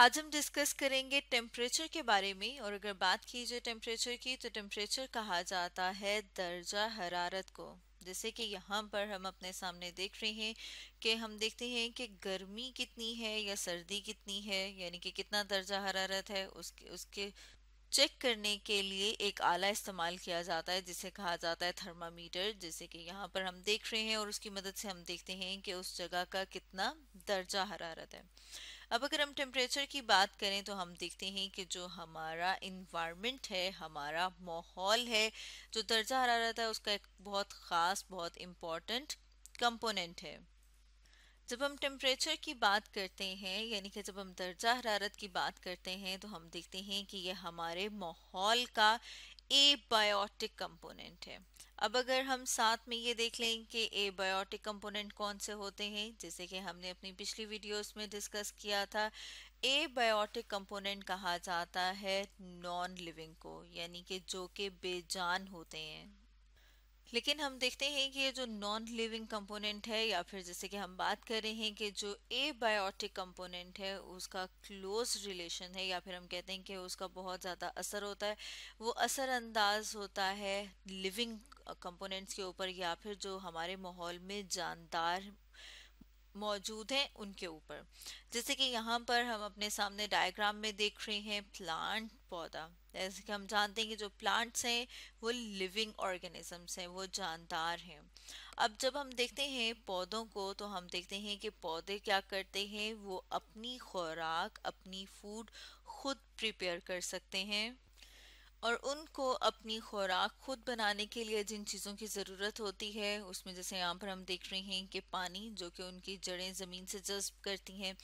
आज हम डिस्कस करेंगे टेम्परेचर के बारे में, और अगर बात की जाए टेम्परेचर की तो टेम्परेचर कहा जाता है दर्जा हरारत को। जैसे कि यहाँ पर हम अपने सामने देख रहे हैं कि हम देखते हैं कि गर्मी कितनी है या सर्दी कितनी है, यानी कि कितना दर्जा हरारत है, उसके उसके चेक करने के लिए एक आला इस्तेमाल किया जाता है, जिसे कहा जाता है थर्मामीटर जैसे कि यहाँ पर हम देख रहे हैं और उसकी मदद से हम देखते हैं कि उस जगह का कितना दर्जा हरारत है। अब अगर हम टेम्परेचर की बात करें तो हम देखते हैं कि जो हमारा इन्वायरमेंट है, हमारा माहौल है, जो दर्जा हरारत है, उसका एक बहुत ख़ास, बहुत इंपॉर्टेंट कंपोनेंट है। जब हम टेम्परेचर की बात करते हैं, यानी कि जब हम दर्जा हरारत की बात करते हैं तो हम देखते हैं कि यह हमारे माहौल का ए बायोटिक कंपोनेंट है। अब अगर हम साथ में ये देख लें कि ए बायोटिक कंपोनेंट कौन से होते हैं, जैसे कि हमने अपनी पिछली वीडियोस में डिस्कस किया था ए बायोटिक कंपोनेंट कहा जाता है नॉन लिविंग को, यानी कि जो कि बेजान होते हैं। लेकिन हम देखते हैं कि ये जो नॉन लिविंग कंपोनेंट है, या फिर जैसे कि हम बात कर रहे हैं कि जो ए बायोटिक कंपोनेंट है, उसका क्लोज रिलेशन है, या फिर हम कहते हैं कि उसका बहुत ज़्यादा असर होता है, वो असरअंदाज होता है लिविंग कंपोनेंट्स के ऊपर या फिर जो हमारे माहौल में जानदार मौजूद हैं उनके ऊपर। जैसे कि यहाँ पर हम अपने सामने डायग्राम में देख रहे हैं प्लांट पौधा। जैसे कि हम जानते हैं कि जो प्लांट्स हैं, वो लिविंग ऑर्गेनिजम्स हैं, वो जानदार हैं। अब जब हम देखते हैं पौधों को तो हम देखते हैं कि पौधे क्या करते हैं, वो अपनी खुराक, अपनी फ़ूड खुद प्रिपेयर कर सकते हैं। और उनको अपनी खुराक खुद बनाने के लिए जिन चीज़ों की ज़रूरत होती है, उसमें जैसे यहाँ पर हम देख रहे हैं कि पानी जो कि उनकी जड़ें ज़मीन से जज्ब करती हैं,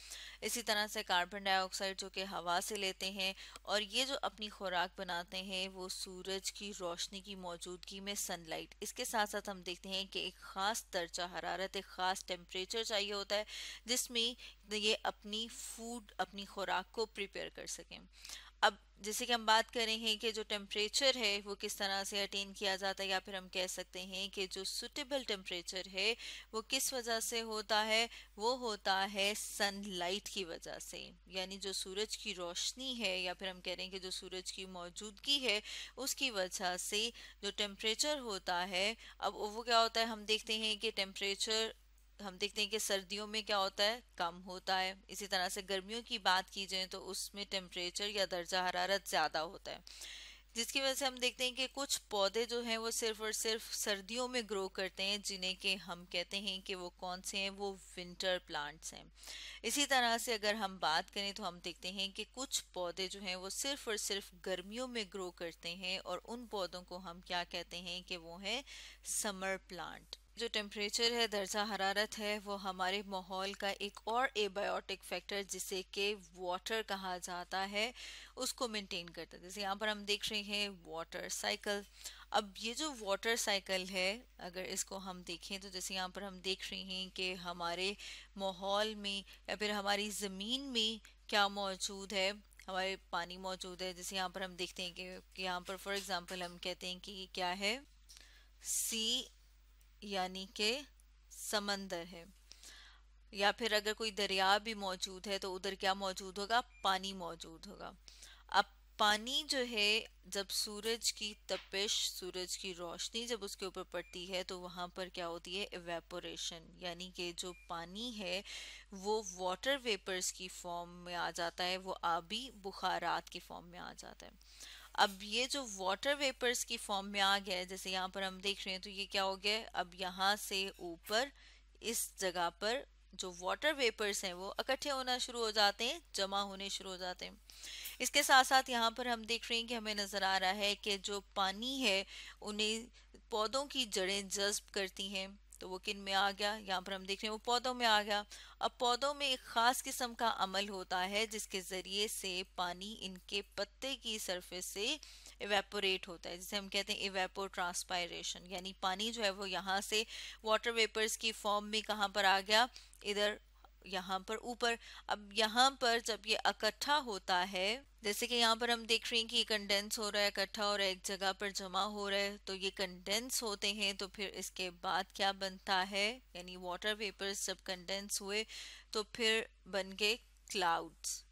इसी तरह से कार्बन डाइऑक्साइड जो कि हवा से लेते हैं और ये जो अपनी खुराक बनाते हैं, वो सूरज की रोशनी की मौजूदगी में सनलाइट इसके साथ साथ हम देखते हैं कि एक ख़ास दर्जा हरारत, एक ख़ास टेम्परेचर चाहिए होता है, जिसमें ये अपनी फ़ूड अपनी खुराक को प्रिपेयर कर सकें। अब जैसे कि हम बात कर हैं कि जो टेम्परेचर है, वो किस तरह से अटेन किया जाता है या फिर हम कह सकते हैं कि जो सुटेबल टेम्परेचर है, वो किस वजह से होता है? वो होता है सनलाइट की वजह से। यानी जो सूरज की रोशनी है या फिर हम कह रहे हैं कि जो सूरज की मौजूदगी है, उसकी वजह से जो टेम्परेचर होता है, अब वो क्या होता है? हम देखते हैं कि टेम्परेचर हम देखते हैं कि सर्दियों में क्या होता है? कम होता है। इसी तरह से गर्मियों की बात की जाए तो उसमें टेम्परेचर या दर्जा हरारत ज़्यादा होता है। जिसकी वजह से हम देखते हैं कि कुछ पौधे जो हैं वो सिर्फ़ और सिर्फ़ सर्दियों में ग्रो करते हैं, जिन्हें कि हम कहते हैं कि वो कौन से हैं? वो विंटर प्लांट्स हैं। इसी तरह से अगर हम बात करें तो हम देखते हैं कि कुछ पौधे जो हैं वो सिर्फ़ और सिर्फ़ गर्मियों में ग्रो करते हैं और उन पौधों को हम क्या कहते हैं कि वो हैं? समर प्लांट जो टेम्परेचर है, दर्जा हरारत है, वो हमारे माहौल का एक और एबायोटिक फैक्टर जिसे कि वाटर कहा जाता है, उसको मेंटेन करता है। जैसे यहाँ पर हम देख रहे हैं वाटर साइकिल अब ये जो वाटर साइकिल है, अगर इसको हम देखें तो जैसे यहाँ पर हम देख रहे हैं कि हमारे माहौल में या फिर हमारी ज़मीन में क्या मौजूद है, हमारे पानी मौजूद है। जैसे यहाँ पर हम देखते हैं कि यहाँ पर फॉर एग्ज़ाम्पल हम कहते हैं कि क्या है? सी यानी के समंदर है। या फिर अगर कोई दरिया भी मौजूद है तो उधर क्या मौजूद होगा? पानी मौजूद होगा। पानी जो है, जब सूरज की तपिश, सूरज की रोशनी जब उसके ऊपर पड़ती है तो वहाँ पर क्या होती है? एवेपोरेशन यानी कि जो पानी है, वो वाटर वेपर्स की फॉर्म में आ जाता है, वो आबी बुखारात की फॉर्म में आ जाता है। अब ये जो वाटर वेपर्स की फॉर्म में आ गया है, जैसे यहाँ पर हम देख रहे हैं तो ये क्या हो गया अब यहाँ से ऊपर, इस जगह पर जो वाटर वेपर्स हैं, वो इकट्ठे होना शुरू हो जाते हैं, जमा होने शुरू हो जाते हैं। इसके साथ साथ यहाँ पर हम देख रहे हैं कि हमें नज़र आ रहा है कि जो पानी है, उन्हें पौधों की जड़ें जज्ब करती हैं। तो वो किन में आ गया? यहाँ पर हम देख रहे हैं, वो पौधों में आ गया। अब पौधों में एक ख़ास किस्म का अमल होता है, जिसके ज़रिए से पानी इनके पत्ते की सरफेस से इवेपोरेट होता है। जिसे हम कहते हैं इवेपो ट्रांसपायरेशन यानी पानी जो है वो यहाँ से वाटर वेपर्स की फॉर्म में कहाँ पर आ गया? इधर यहाँ पर ऊपर, अब यहाँ पर जब ये इकट्ठा होता है, जैसे कि यहाँ पर हम देख रहे हैं कि ये कंडेंस हो रहा है, इकट्ठा और एक जगह पर जमा हो रहा है तो ये कंडेंस होते हैं तो फिर इसके बाद क्या बनता है? यानी वाटर वेपर्स जब कंडेंस हुए तो फिर बन गए क्लाउड्स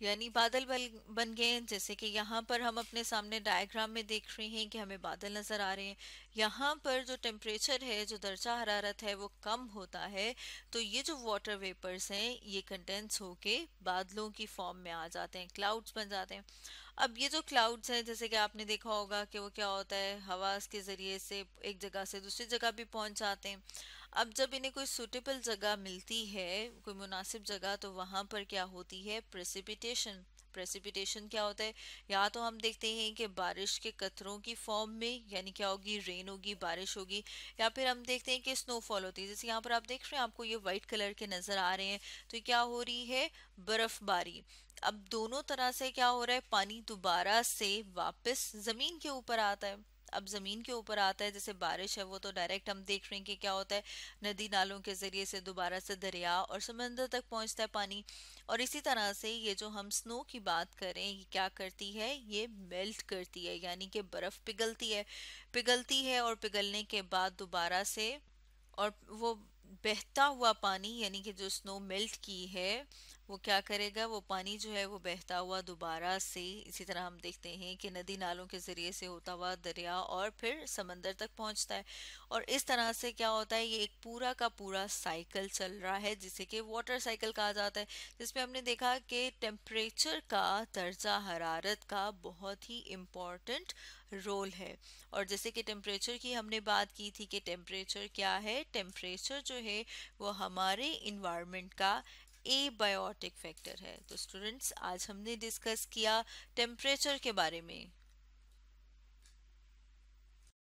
यानी बादल बन गए हैं। जैसे कि यहाँ पर हम अपने सामने डायग्राम में देख रहे हैं कि हमें बादल नज़र आ रहे हैं। यहाँ पर जो टेम्परेचर है, जो दर्जा हरारत है, वो कम होता है। तो ये जो वाटर वेपर्स हैं, ये कंडेंस होके बादलों की फॉर्म में आ जाते हैं क्लाउड्स बन जाते हैं। अब ये जो क्लाउड्स हैं, जैसे कि आपने देखा होगा कि वो क्या होता है हवा के ज़रिए से एक जगह से दूसरी जगह भी पहुँच जाते हैं। अब जब इन्हें कोई सुटेबल जगह मिलती है, कोई मुनासिब जगह तो वहाँ पर क्या होती है? प्रेसिपिटेशन प्रेसिपिटेशन क्या होता है? या तो हम देखते हैं कि बारिश के कतरों की फॉर्म में, यानी क्या होगी? रेन होगी, बारिश होगी, या फिर हम देखते हैं कि स्नोफॉल होती है। जैसे यहाँ पर आप देख रहे हैं, आपको ये वाइट कलर के नज़र आ रहे हैं तो क्या हो रही है? बर्फबारी। अब दोनों तरह से क्या हो रहा है? पानी दोबारा से वापस ज़मीन के ऊपर आता है। अब ज़मीन के ऊपर आता है, जैसे बारिश है, वो तो डायरेक्ट हम देख रहे हैं कि क्या होता है। नदी नालों के ज़रिए से दोबारा से दरिया और समंदर तक पहुँचता है पानी। और इसी तरह से ये जो हम स्नो की बात करें, ये क्या करती है? ये मेल्ट करती है, यानी कि बर्फ़ पिघलती है। पिघलती है और पिघलने के बाद दोबारा से और वो बहता हुआ पानी, यानी कि जो स्नो मेल्ट की है, वो क्या करेगा? वो पानी जो है, वो बहता हुआ दोबारा से, इसी तरह हम देखते हैं कि नदी नालों के ज़रिए से होता हुआ दरिया और फिर समंदर तक पहुँचता है। और इस तरह से क्या होता है, ये एक पूरा का पूरा साइकिल चल रहा है, जिसे कि वाटर साइकिल कहा जाता है। जिसमें हमने देखा कि टेम्परेचर का दर्जा, हरारत का बहुत ही इंपॉर्टेंट रोल है। और जैसे कि टेम्परेचर की हमने बात की थी कि टेम्परेचर क्या है? टेम्परेचर जो है, वो हमारे इन्वायरमेंट का ए बायोटिक फैक्टर है। तो स्टूडेंट्स आज हमने डिस्कस किया टेम्परेचर के बारे में।